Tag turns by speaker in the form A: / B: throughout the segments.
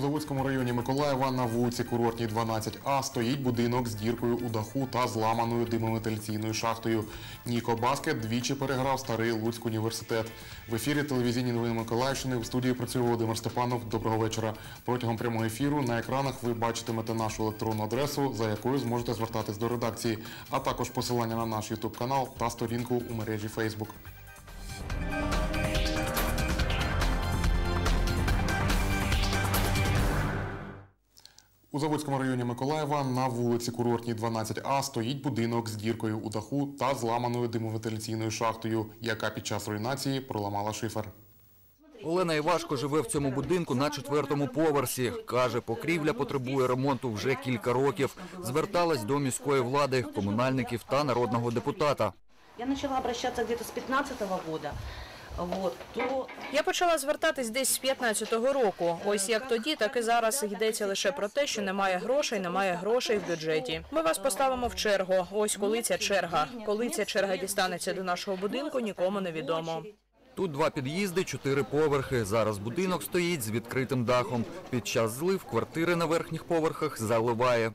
A: Заводському районі Миколаєва на вулиці Курортній 12А стоїть будинок з діркою у даху та зламаною димовентиляційною шахтою. Ніко Баскет двічі переграв старий Луцьк університет. В ефірі телевізійні новини Миколаївщини в студії працює Володимир Степанов. Доброго вечора. Протягом прямого ефіру на екранах ви бачитимете нашу електронну адресу, за якою зможете звертатись до редакції, а також посилання на наш YouTube канал та сторінку у мережі Facebook. У Заводському районі Миколаєва на вулиці Курортній 12А стоїть будинок з діркою у даху та зламаною димовентиляційною шахтою, яка під час руйнації проламала шифер.
B: Олена Івашко живе в цьому будинку на четвертому поверсі. Каже, покрівля потребує ремонту вже кілька років. Зверталась до міської влади, комунальників та народного депутата.
C: Я начала обращаться где-то с 15 года. Вот, то
D: Я почала звертатись десь з 15-го року. Ось як тоді, так і зараз йдеться лише про те, що немає грошей, немає грошей в бюджеті. Ми вас поставимо в чергу. Ось коли ця черга. Коли ця черга дістанеться до нашого будинку, нікому не відомо.
B: Тут два під'їзди, чотири поверхи. Зараз будинок стоїть з відкритим дахом. Під час злив квартири на верхніх поверхах заливає.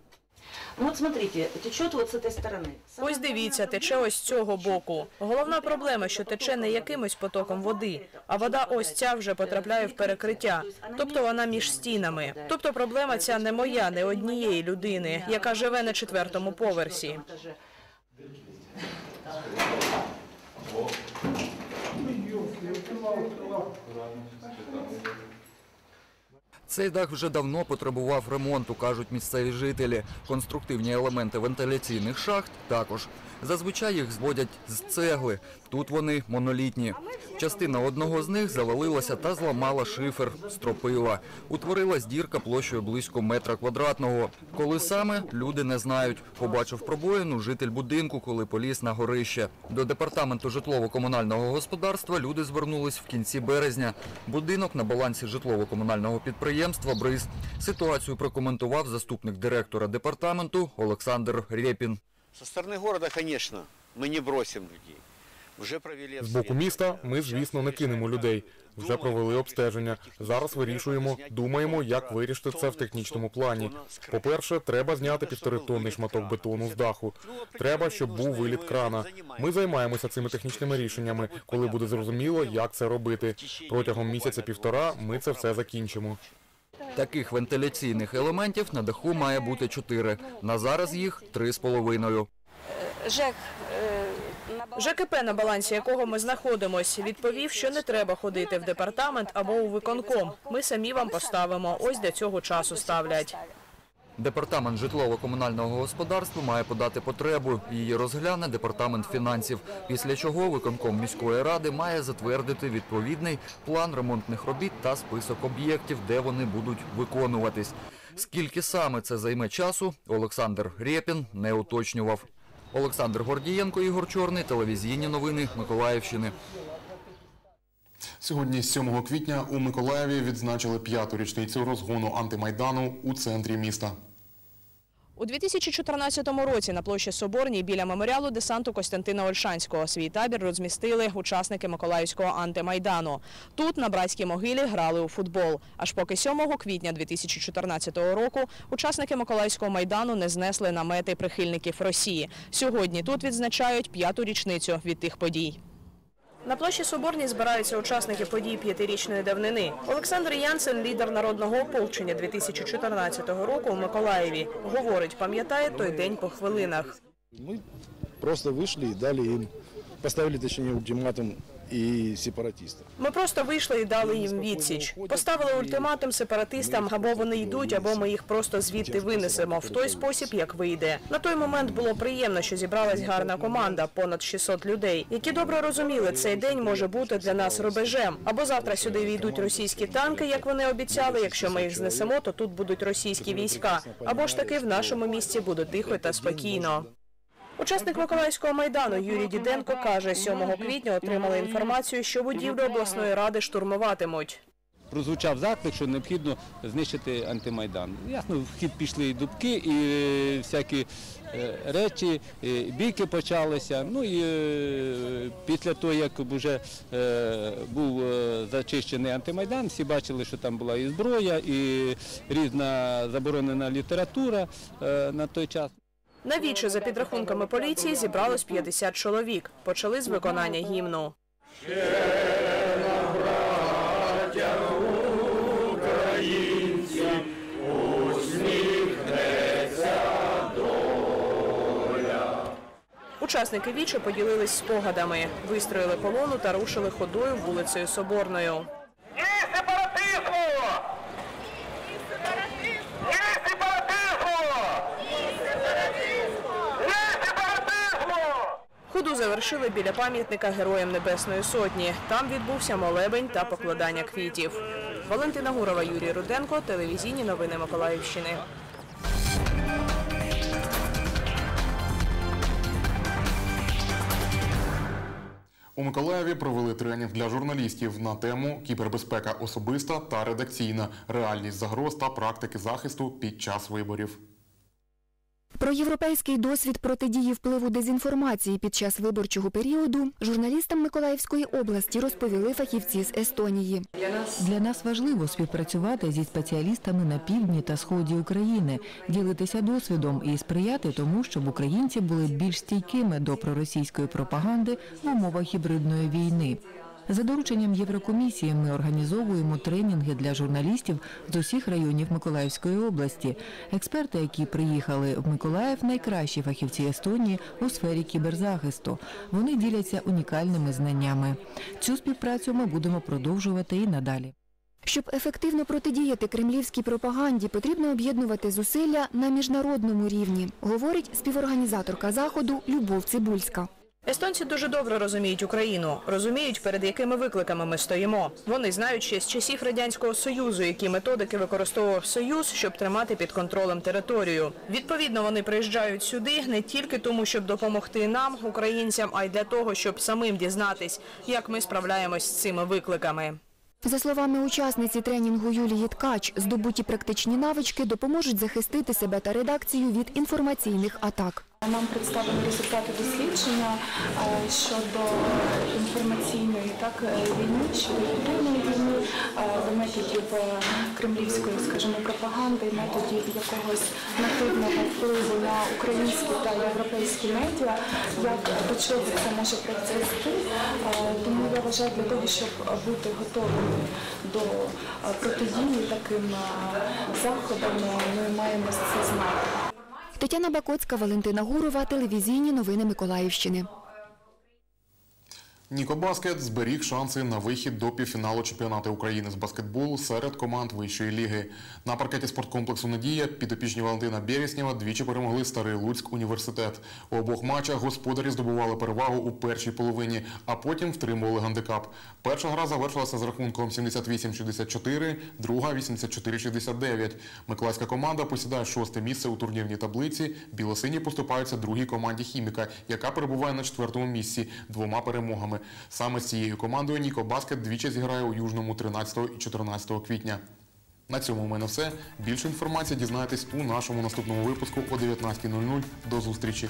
C: ну вот смотрите, течет вот с этой стороны.
D: Ось дивіться, тече ось з цього боку. Головна проблема, що тече не якимось потоком води, а вода ось ця вже потрапляє в перекриття, тобто вона між стінами. Тобто проблема ця не моя, не однієї людини, яка живе на четвертому поверсі.
C: Этаже.
B: Цей дах вже давно потребував ремонту, кажуть місцеві жителі. Конструктивні елементи вентиляційних шахт також. Зазвичай їх зводять з цегли. Тут вони монолітні. Частина одного з них завалилася та зламала шифер, стропила. Утворилась дірка площею близько метра квадратного. Коли саме люди не знають. Побачив пробоїну житель будинку, коли поліз на горище. До департаменту житлово-комунального господарства люди звернулись в кінці березня. Будинок на балансі житлово-комунального підприємства «Бриз». Ситуацію прокоментував заступник директора департаменту Олександр Рєпін.
E: Со стороны города, конечно, мы не бросим людей. Вже провели
A: З боку міста ми, звісно, не кинемо людей. Вже провели обстеження. Зараз вирішуємо, думаємо, як вирішити це в технічному плані. По-перше, треба зняти півторитонний шматок бетону з даху. Треба, щоб був виліт крана. Ми займаємося цими технічними рішеннями, коли буде зрозуміло, як це робити. Протягом місяця-півтора ми це все закінчимо.
B: Таких вентиляційних елементів на даху має бути чотири. На зараз їх три з половиною.
F: ЖЕК е, на балансі
D: ЖКП, на балансі якого ми знаходимося, відповів, що не треба ходити в департамент або у виконком. Ми самі вам поставимо. Ось для цього часу ставлять.
B: Департамент житлово-комунального господарства має подати потребу. Її розгляне департамент фінансів. Після чого виконком міської ради має затвердити відповідний план ремонтних робіт та список об'єктів, де вони будуть виконуватись. Скільки саме це займе часу, Олександр Рєпін не уточнював. Олександр Гордієнко, Ігор Чорний, телевізійні новини Миколаївщини.
A: Сьогодні, 7 квітня, у Миколаєві відзначили п'яту річницю розгону антимайдану у центрі міста.
D: У 2014 році на площі Соборній біля меморіалу десанту Костянтина Ольшанського свій табір розмістили учасники Миколаївського антимайдану. Тут на братській могилі грали у футбол. Аж поки 7 квітня 2014 року учасники Миколаївського майдану не знесли намети прихильників Росії. Сьогодні тут відзначають п'яту річницю від тих подій. На площі Соборній збираються учасники подій п'ятирічної давнини. Олександр Янсен, лідер народного ополчення 2014 року у Миколаєві, говорить, пам'ятає той день по хвилинах.
G: Ми просто вийшли і дали їм, поставили точніше ультиматум и сепаратистам.
D: Ми просто вийшли і дали їм відсіч. Поставили ультиматум сепаратистам, або вони йдуть, або ми їх просто звідти винесемо в той спосіб, як вийде. На той момент було приємно, що зібралась гарна команда, понад 600 людей, які добре розуміли, цей день може бути для нас рубежем. Або завтра сюди війдуть російські танки, як вони обіцяли. Якщо ми їх знесемо, то тут будуть російські війська. Або ж таки в нашому місті буде тихо та спокійно. Учасник Миколаївського майдану Юрій Діденко каже, 7 квітня отримали інформацію, що будівлю обласної ради штурмуватимуть.
H: прозвучав заклик, що необхідно знищити антимайдан. Ясно, в хід пішли і дубки, і е, всякі е, речі, і бійки почалися. Ну і е, після того, як вже був зачищений антимайдан, всі бачили, що там була і зброя, і різна заборонена література на той час.
D: На вічі, за підрахунками поліції, зібралось 50 чоловік. Почали з виконання гімну. Учасники вічі поділились спогадами, вистроїли колону та рушили ходою вулицею Соборною. Завершили біля пам'ятника Героям Небесної Сотні. Там відбувся молебень та покладання квітів. Валентина Гурова, Юрій Руденко, телевізійні новини Миколаївщини.
A: У Миколаєві провели тренінг для журналістів на тему кібербезпека особиста та редакційна, реальність загроз та практики захисту під час виборів.
I: Про європейський досвід протидії впливу дезінформації під час виборчого періоду журналістам Миколаївської області розповіли фахівці з Естонії.
J: Для нас важливо співпрацювати зі спеціалістами на півдні та сході України, ділитися досвідом і сприяти тому, щоб українці були більш стійкими до проросійської пропаганди в умовах гібридної війни. За дорученням Єврокомісії ми організовуємо тренінги для журналістів з усіх районів Миколаївської області. Експерти, які приїхали в Миколаїв, найкращі фахівці Естонії у сфері кіберзахисту. Вони діляться унікальними знаннями. Цю співпрацю ми будемо продовжувати і надалі.
I: Щоб ефективно протидіяти кремлівській пропаганді, потрібно об'єднувати зусилля на міжнародному рівні, говорить співорганізаторка заходу Любов Цибульська.
D: Естонці дуже добре розуміють Україну, розуміють, перед якими викликами ми стоїмо. Вони знають ще з часів радянського союзу, які методики використовував союз, щоб тримати під контролем територію. Відповідно, вони приїжджають сюди не тільки тому, щоб допомогти нам, українцям, а й для того, щоб самим дізнатись, як ми справляємось з цими викликами.
I: За словами учасниці тренінгу Юлії Ткач, здобуті практичні навички допоможуть захистити себе та редакцію від інформаційних атак.
K: Нам представлені результати дослідження е, щодо інформаційної так е, війни, щодо гібридної війни, е, до методів кремлівської, скажімо, пропаганди, методів якогось нативного впливу на українські та європейські медіа, як до чого це може призвести. Тому я вважаю, для того, щоб бути готовими до протидії таким заходам, ми маємо це знати.
I: Тетяна Бакоцька, Валентина Гурова, телевізійні новини Миколаївщини.
A: Ніко Баскет зберіг шанси на вихід до півфіналу чемпіонату України з баскетболу серед команд вищої ліги. На паркеті спорткомплексу Надія підопічні Валентина Береснєва двічі перемогли Старий Луцьк університет. У обох матчах господарі здобували перевагу у першій половині, а потім втримували гандикап. Перша гра завершилася з рахунком 78-64, друга 84-69. Миколаївська команда посідає шосте місце у турнірній таблиці. Білосині поступаються другій команді Хіміка, яка перебуває на четвертому місці двома перемогами. Саме з цією командою Ніко Баскет двічі зіграє у Южному 13 і 14 квітня. На цьому в мене все. Більше інформації дізнаєтесь у нашому наступному випуску о 19.00. До зустрічі!